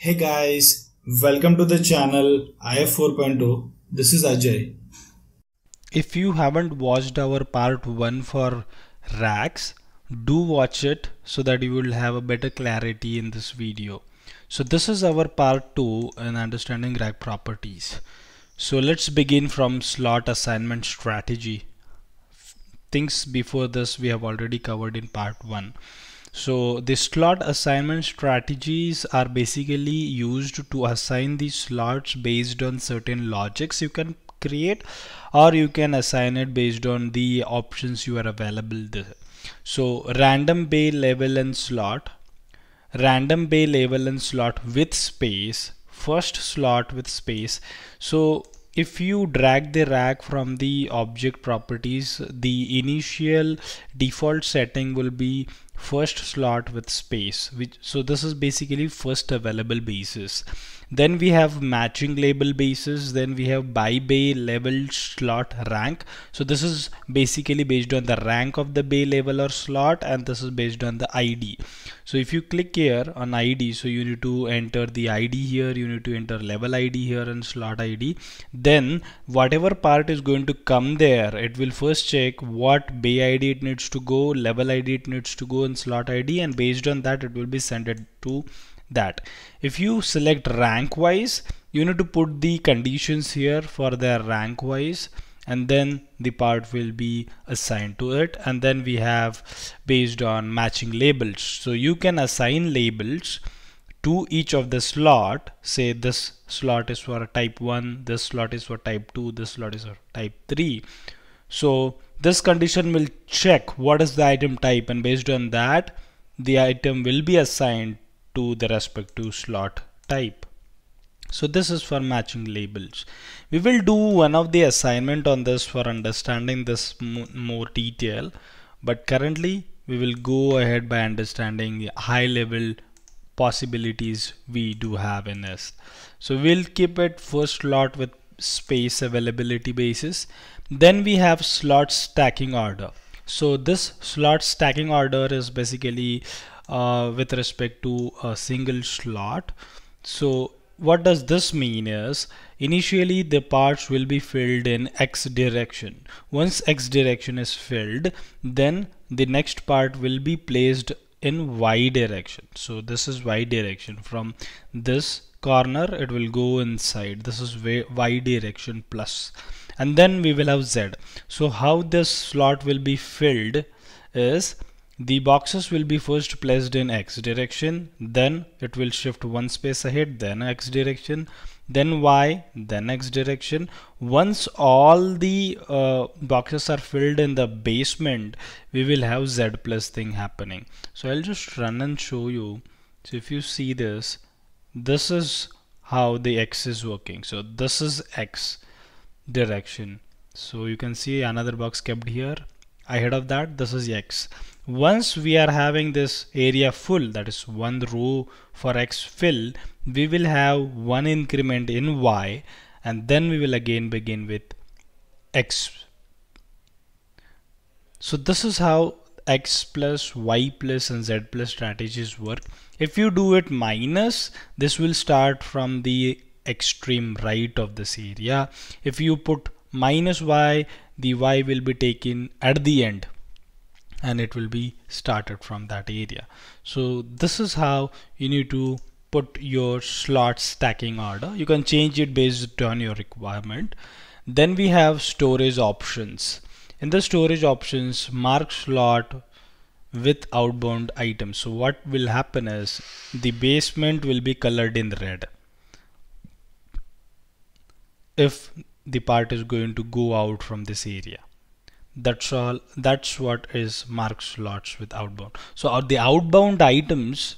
Hey guys, welcome to the channel IF 4.0. This is Ajay. If you haven't watched our part 1 for racks, do watch it so that you will have a better clarity in this video. So this is our part 2 in understanding rack properties. So let's begin from slot assignment strategy. Things before this we have already covered in part 1. So the slot assignment strategies are basically used to assign the slots based on certain logics you can create or you can assign it based on the options you are available. So random bay level and slot, random bay level and slot with space, first slot with space. So if you drag the rack from the object properties, the initial default setting will be first slot with space which so this is basically first available basis then we have matching label basis then we have by bay level slot rank. So this is basically based on the rank of the bay level or slot and this is based on the id so if you click here on id so you need to enter the id here. You need to enter level id here and slot id then whatever part is going to come there it will first check what bay id it needs to go level id it needs to go and slot id and based on that it will be sent it to that. If you select rank wise you need to put the conditions here for their rank wise and then the part will be assigned to it. And then we have based on matching labels. So you can assign labels to each of the slot. Say this slot is for type 1 this slot is for type 2 this slot is for type 3 so this condition will check what is the item type and based on that the item will be assigned to the respective slot type. So this is for matching labels. We will do one of the assignment on this for understanding this more detail but currently we will go ahead by understanding the high level possibilities we do have in this. So we'll keep it first slot with space availability basis. Then we have slot stacking order. So this slot stacking order is basically uh, with respect to a single slot. So what does this mean is initially the parts will be filled in x direction. Once x direction is filled then the next part will be placed in y direction. So this is y direction. From this corner it will go inside. This is y direction plus. And then we will have z. So how this slot will be filled is the boxes will be first placed in x direction, then it will shift one space ahead, then x direction, then y, then x direction. Once all the uh, boxes are filled in the basement, we will have z plus thing happening. So I'll just run and show you. So if you see this, this is how the x is working. So this is x direction. So you can see another box kept here. Ahead of that, this is x once we are having this area full that is one row for x fill we will have one increment in y and then we will again begin with x. So this is how x plus y plus and z plus strategies work. If you do it minus this will start from the extreme right of this area. If you put minus y the y will be taken at the end and it will be started from that area. So this is how you need to put your slot stacking order. You can change it based on your requirement. Then we have storage options. In the storage options mark slot with outbound items. So what will happen is the basement will be colored in red. If the part is going to go out from this area that's all. That's what is mark slots with outbound. So the outbound items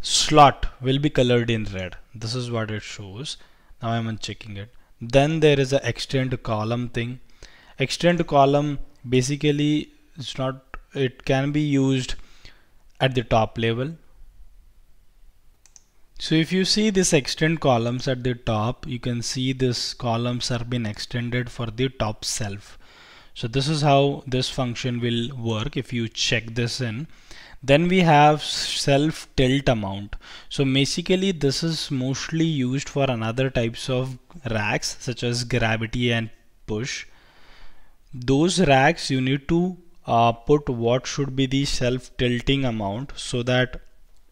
slot will be colored in red. This is what it shows. Now I'm unchecking it. Then there is a extend column thing. Extend column basically it's not it can be used at the top level. So if you see this extend columns at the top you can see this columns are been extended for the top shelf so this is how this function will work if you check this in. Then we have shelf tilt amount. So basically this is mostly used for another types of racks such as gravity and push. Those racks you need to uh, put what should be the shelf tilting amount so that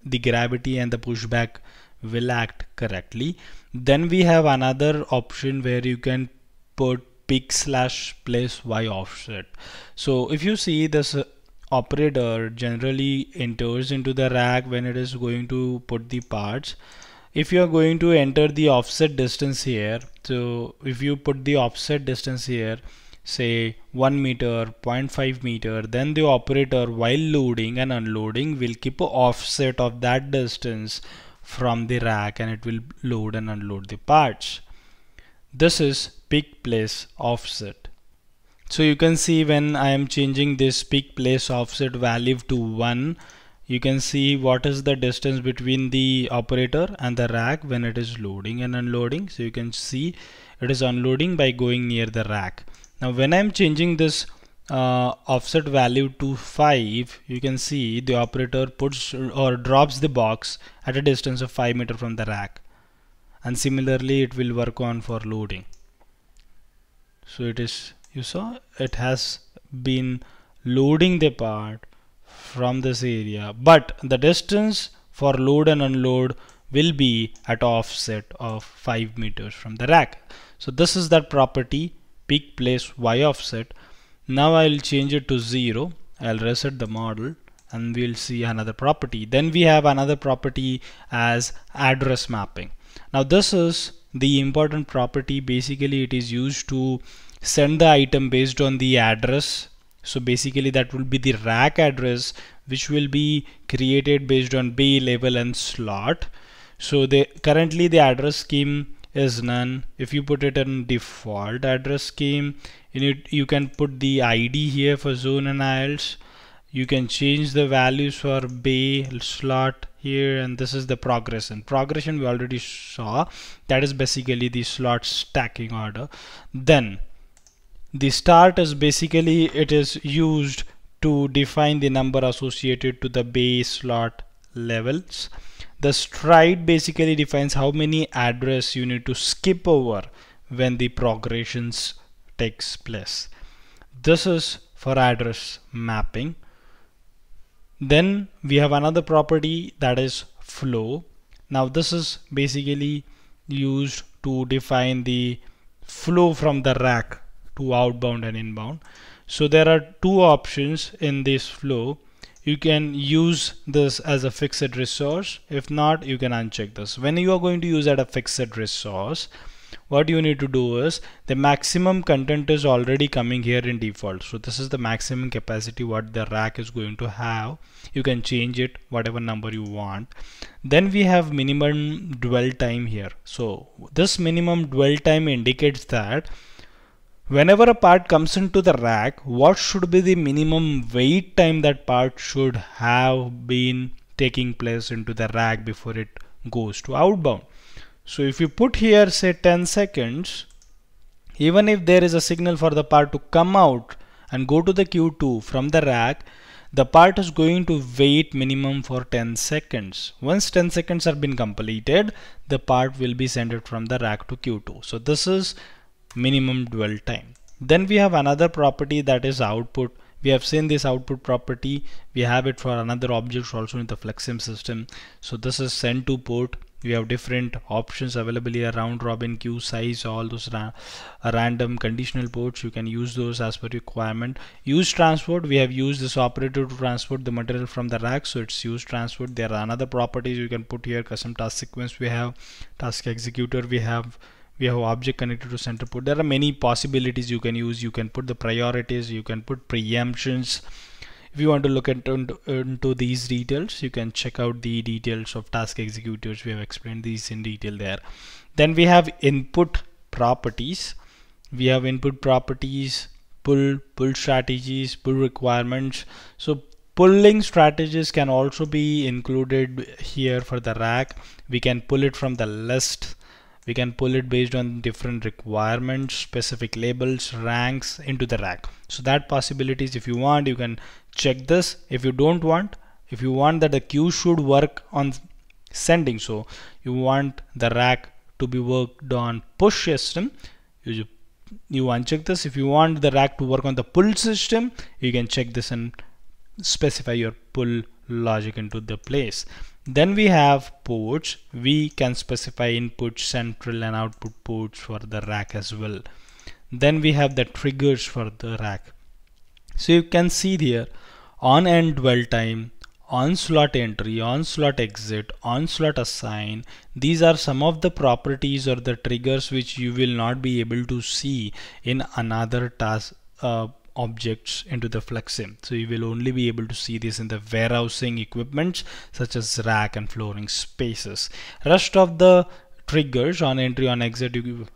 the gravity and the pushback will act correctly. Then we have another option where you can put pick slash place y offset. So if you see this uh, operator generally enters into the rack when it is going to put the parts. If you are going to enter the offset distance here so if you put the offset distance here say 1 meter 0.5 meter then the operator while loading and unloading will keep a offset of that distance from the rack and it will load and unload the parts. This is pick place offset. So you can see when I am changing this pick place offset value to 1 you can see what is the distance between the operator and the rack when it is loading and unloading. So you can see it is unloading by going near the rack. Now when I'm changing this uh, offset value to 5 you can see the operator puts or drops the box at a distance of 5 meter from the rack. And similarly it will work on for loading so it is you saw it has been loading the part from this area but the distance for load and unload will be at offset of 5 meters from the rack. So this is that property pick place y offset. Now I'll change it to 0 I'll reset the model and we'll see another property. Then we have another property as address mapping. Now this is the important property. Basically it is used to send the item based on the address. So basically that will be the rack address which will be created based on bay level and slot. So the currently the address scheme is none. If you put it in default address scheme in it you can put the id here for zone and aisles you can change the values for bay slot here and this is the progression progression we already saw that is basically the slot stacking order then the start is basically it is used to define the number associated to the bay slot levels the stride basically defines how many address you need to skip over when the progressions takes place. This is for address mapping. Then we have another property that is flow. Now this is basically used to define the flow from the rack to outbound and inbound. So there are two options in this flow you can use this as a fixed resource if not you can uncheck this when you are going to use at a fixed resource what you need to do is the maximum content is already coming here in default. So this is the maximum capacity what the rack is going to have. You can change it whatever number you want. Then we have minimum dwell time here. So this minimum dwell time indicates that Whenever a part comes into the rack, what should be the minimum wait time that part should have been taking place into the rack before it goes to outbound. So if you put here say 10 seconds, even if there is a signal for the part to come out and go to the Q2 from the rack, the part is going to wait minimum for 10 seconds. Once 10 seconds have been completed, the part will be sent from the rack to Q2. So this is minimum dwell time. Then we have another property that is output. We have seen this output property. We have it for another object also in the FlexSim system. So this is send to port. We have different options available here. Round robin queue size all those ra random conditional ports. You can use those as per requirement. Use transport. We have used this operator to transport the material from the rack. So it's use transport. There are another properties you can put here. Custom task sequence we have task executor we have we have object connected to center port. There are many possibilities you can use. You can put the priorities you can put preemptions. If you want to look into, into these details you can check out the details of task executors we have explained these in detail there. Then we have input properties. We have input properties pull pull strategies pull requirements. So pulling strategies can also be included here for the rack. We can pull it from the list we can pull it based on different requirements specific labels ranks into the rack. So that possibilities if you want you can check this. If you don't want if you want that the queue should work on sending so you want the rack to be worked on push system you you uncheck this. If you want the rack to work on the pull system you can check this and specify your pull logic into the place then we have ports. We can specify input central and output ports for the rack as well. Then we have the triggers for the rack. So you can see here on end dwell time on slot entry, on slot exit, on slot assign. These are some of the properties or the triggers which you will not be able to see in another task uh, objects into the FlexSim. So you will only be able to see this in the warehousing equipment such as rack and flooring spaces. Rest of the triggers on entry on exit you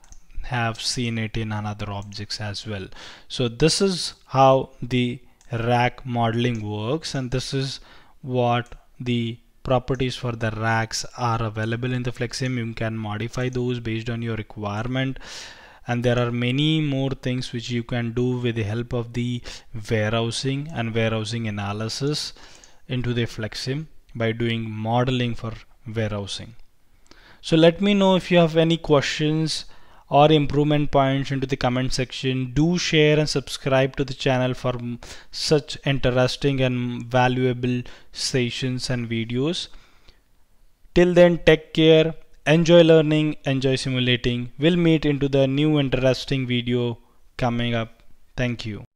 have seen it in another objects as well. So this is how the rack modeling works and this is what the properties for the racks are available in the FlexSim. You can modify those based on your requirement and there are many more things which you can do with the help of the warehousing and warehousing analysis into the FlexSim by doing modeling for warehousing. So let me know if you have any questions or improvement points into the comment section. Do share and subscribe to the channel for such interesting and valuable sessions and videos. Till then take care enjoy learning enjoy simulating. We'll meet into the new interesting video coming up. Thank you